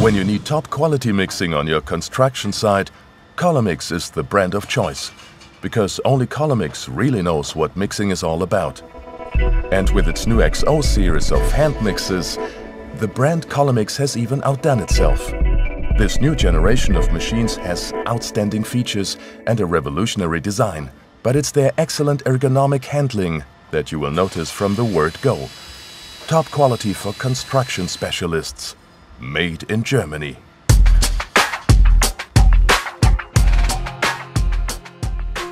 When you need top quality mixing on your construction site, Collomix is the brand of choice. Because only Collomix really knows what mixing is all about. And with its new XO series of hand mixers, the brand Collomix has even outdone itself. This new generation of machines has outstanding features and a revolutionary design. But it's their excellent ergonomic handling that you will notice from the word go. Top quality for construction specialists. Made in Germany.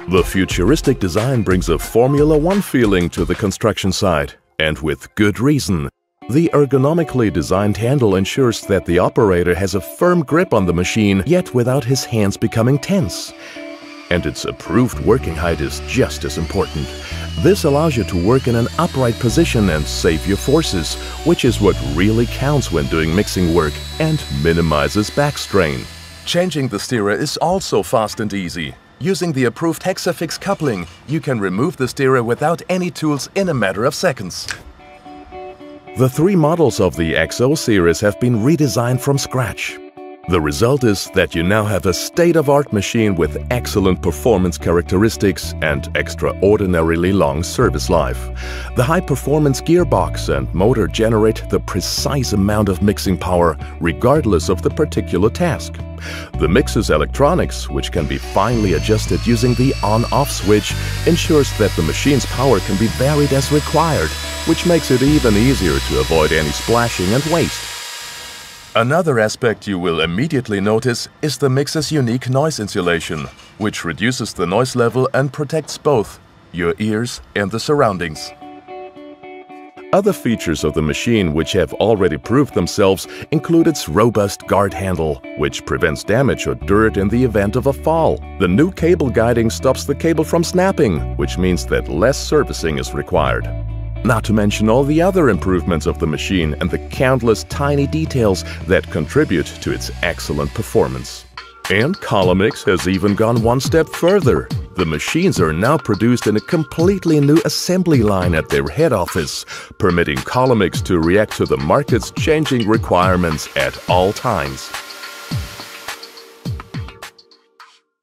The futuristic design brings a Formula One feeling to the construction site, and with good reason. The ergonomically designed handle ensures that the operator has a firm grip on the machine, yet without his hands becoming tense. And its approved working height is just as important. This allows you to work in an upright position and save your forces, which is what really counts when doing mixing work and minimizes back strain. Changing the steerer is also fast and easy. Using the approved Hexafix coupling, you can remove the steerer without any tools in a matter of seconds. The three models of the XO series have been redesigned from scratch. The result is that you now have a state-of-art machine with excellent performance characteristics and extraordinarily long service life. The high-performance gearbox and motor generate the precise amount of mixing power regardless of the particular task. The mixer's electronics, which can be finely adjusted using the on-off switch, ensures that the machine's power can be varied as required, which makes it even easier to avoid any splashing and waste. Another aspect you will immediately notice is the mixer's unique noise insulation, which reduces the noise level and protects both your ears and the surroundings. Other features of the machine which have already proved themselves include its robust guard handle, which prevents damage or dirt in the event of a fall. The new cable guiding stops the cable from snapping, which means that less servicing is required. Not to mention all the other improvements of the machine and the countless tiny details that contribute to its excellent performance. And Collomix has even gone one step further. The machines are now produced in a completely new assembly line at their head office, permitting Collomix to react to the market's changing requirements at all times.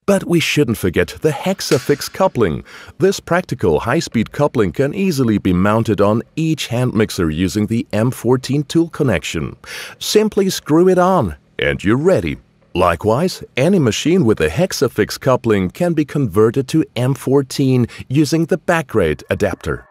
But we shouldn't forget the Hexafix coupling. This practical high-speed coupling can easily be mounted on each hand mixer using the M14 tool connection. Simply screw it on and you're ready. Likewise, any machine with a Hexafix coupling can be converted to M14 using the backrate adapter.